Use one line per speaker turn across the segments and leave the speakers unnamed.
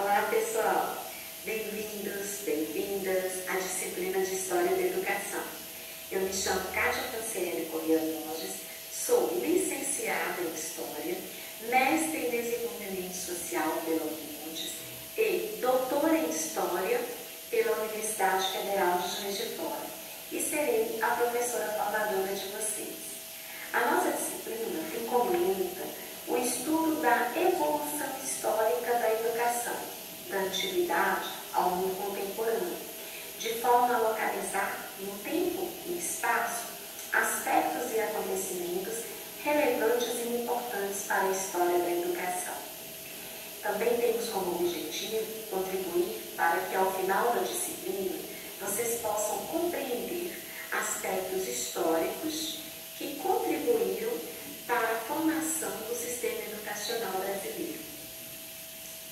Olá pessoal, bem-vindos, bem-vindas à disciplina de História da Educação. Eu me chamo Cátia Franciele Corrêa Borges, sou licenciada em História, mestre em Desenvolvimento Social pela Unimontes e doutora em História pela Universidade Federal de Juiz de Fora e serei a professora formadora de vocês. A nossa disciplina luta o estudo da evolução histórica da educação, da antiguidade ao mundo contemporâneo, de forma a localizar no tempo e espaço aspectos e acontecimentos relevantes e importantes para a história da educação. Também temos como objetivo contribuir para que ao final da disciplina vocês possam compreender aspectos históricos que contribuíram para a formação do sistema educacional brasileiro.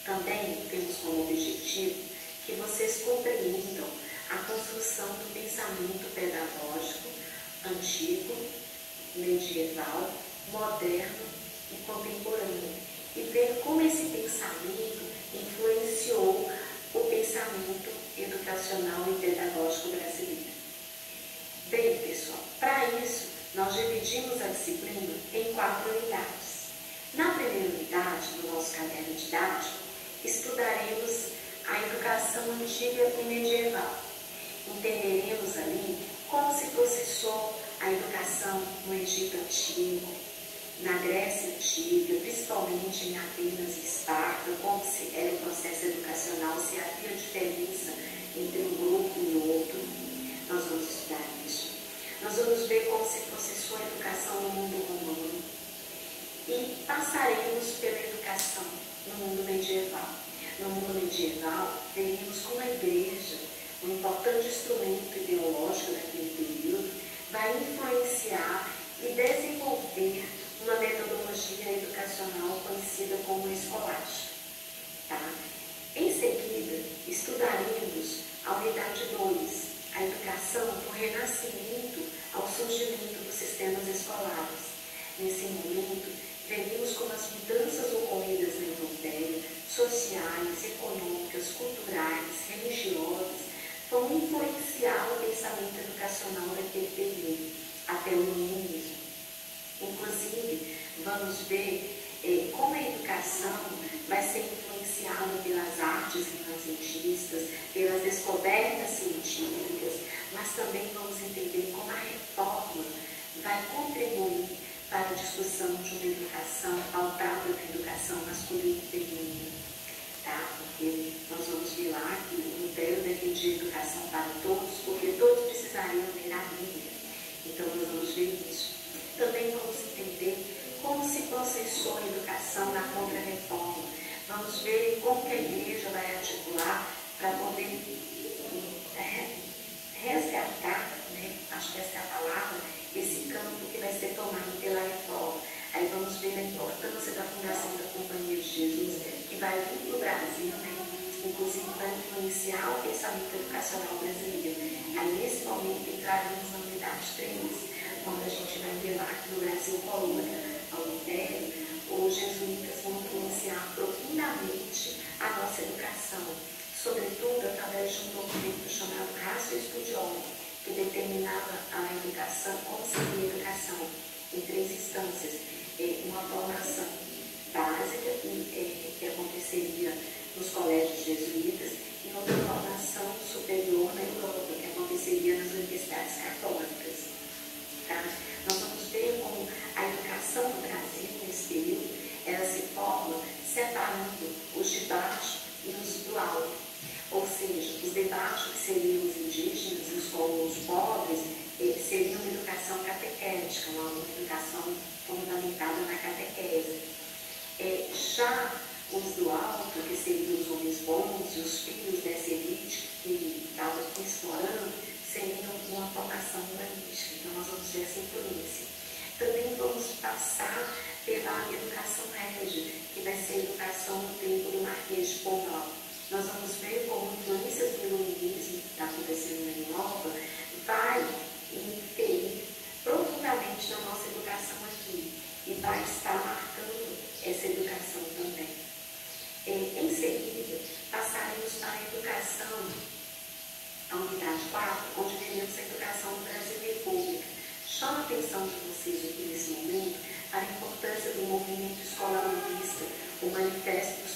Também temos como objetivo que vocês compreendam a do pensamento pedagógico antigo, medieval, moderno e contemporâneo e ver como esse pensamento influenciou o pensamento educacional e pedagógico brasileiro. Bem, pessoal, para isso, nós dividimos a disciplina em quatro unidades. Na primeira unidade, no nosso caderno didático, estudaremos a educação antiga e medieval. Entenderemos ali como se processou a educação no Egito Antigo, na Grécia Antiga, principalmente em Atenas e Esparta, como se era o processo educacional, se havia diferença entre um grupo e outro. Nós vamos estudar isso. Nós vamos ver como se processou a educação no mundo romano e passaremos pela educação no mundo medieval. No mundo medieval, veremos como a igreja, um importante instrumento ideológico daquele período, vai influenciar e desenvolver uma metodologia educacional conhecida como escolástica. Tá? Em seguida, estudaremos a unidade 2, a educação do renascimento ao surgimento dos sistemas escolares. Nesse momento, veremos como as mudanças ocorridas na Europeia, sociais, econômicas, culturais, religiosas, vão influenciar o pensamento educacional daquele período, até o iluminismo. Inclusive, vamos ver eh, como a educação vai ser influenciada pelas artes renascentistas, pelas descobertas científicas, mas também vamos entender como a reforma vai contribuir para a discussão de uma educação pautada na educação masculina e feminina. Tá? Porque nós vamos ver lá que o Lutero defendia educação para todos, porque todos precisariam ler a Bíblia. Então nós vamos ver isso. Também vamos entender como se processou a educação na contra-reforma. Vamos ver como que a igreja vai articular para poder é, resgatar, né, acho que essa é a palavra, esse campo que vai ser tomado pela reforma. Aí vamos ver a importância da fundação da Companhia de Jesus, que vai vir para o Brasil, né, inclusive vai influenciar o pensamento educacional brasileiro. Aí nesse momento entraremos na unidade 3, quando a gente vai lá que no Brasil colônia, ao Império, vão influenciar a nossa educação, sobretudo através de um documento chamado Ratio Studiorum, que determinava a educação, como seria a educação, em três instâncias. Uma formação básica, que aconteceria nos colégios jesuítas, e outra formação superior na Europa, que aconteceria nas universidades católicas. Tá? Nós vamos ver como a educação no Brasil, nesse período, ela se forma separando os de baixo e os do alto. Ou seja, os de baixo, que seriam os indígenas, os, os pobres, eles seriam uma educação catequética, uma educação fundamentada na catequese. É, já os do alto, que seriam os homens bons e os filhos dessa elite que estava explorando, seriam uma formação humanística. Então, nós vamos ver essa influência. Também vamos passar pela educação régia, que vai ser a educação no tempo do Marquês de Pombal. Nós vamos ver como influências do iluminismo que está acontecendo na Europa vai interferir profundamente na nossa educação aqui e vai estar marcando essa educação também. É, Em seguida, passaremos para a educação, a unidade 4, onde veremos a educação no Brasil República. Chama a atenção de vocês aqui nesse momento a importância do movimento Escola Luvista, o Manifesto dos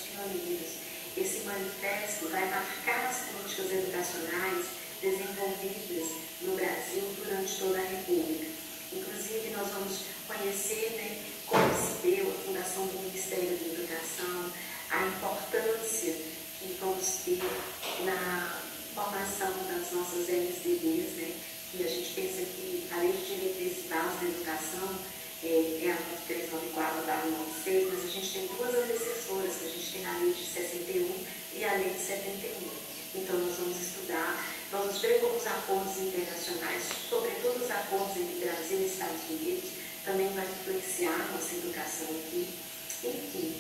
manifesto vai marcar as políticas educacionais desenvolvidas no Brasil durante toda a República. Inclusive, nós vamos conhecer né, como se deu a fundação do Ministério da Educação, a importância que vamos ter na formação das nossas LCDs, né, que a gente pensa que a Lei de Diretrizes da Educação é, é a 71. Então, nós vamos estudar, ver como os acordos internacionais, sobretudo os acordos entre Brasil e Estados Unidos, também vai influenciar nossa educação aqui. Enfim,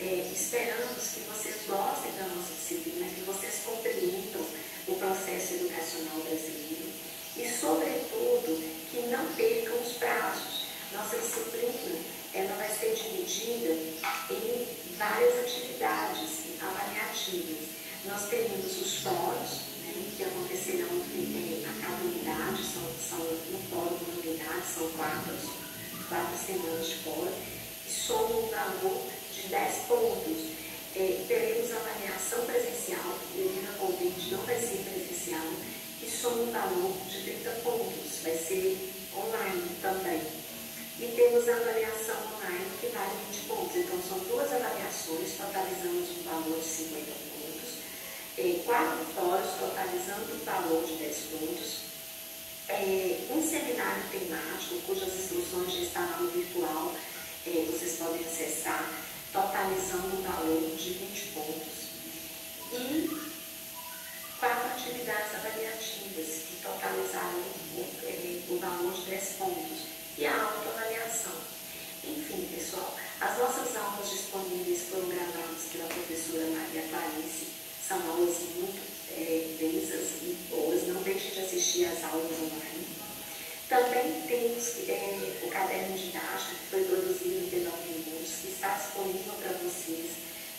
é, esperamos que vocês gostem da nossa disciplina, que vocês compreendam o processo educacional brasileiro e, sobretudo, que não percam os prazos. Nossa disciplina ela vai ser dividida em várias atividades avaliativas. Nós né, que acontecerão é, a cada unidade, são, são no fórum uma unidade, são quatro, quatro semanas de fórum, e soma um valor de 10 pontos. É, teremos avaliação presencial, devido a Covid não vai ser presencial, e soma um valor de 30 pontos, vai ser online também. E temos a avaliação online que vale 20 pontos. Então, são duas avaliações, totalizamos um valor de 50 pontos quatro fóruns, totalizando um valor de 10 pontos, é, um seminário temático, cujas instruções já estão no virtual, é, vocês podem acessar, totalizando um valor de 20 pontos, e quatro atividades avaliativas, que totalizaram o, é, o valor de 10 pontos, e a autoavaliação. Enfim, pessoal, as nossas aulas disponíveis foram gravadas pela professora Maria Clarice são aulas muito é, densas e boas, não deixe de assistir às aulas online. Também temos é, o caderno didático que foi produzido pela Unimus, que está disponível para vocês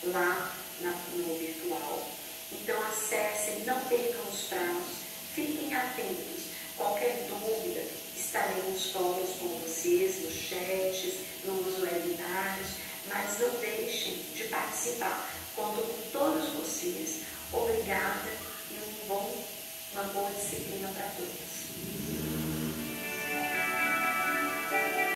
lá na, no virtual. Então acessem, não percam os prazos, fiquem atentos. Qualquer dúvida, estaremos todos com vocês nos chats, nos webinars, mas não deixem de participar. Conto com todos vocês. Obrigada e um bom, uma boa disciplina para todos.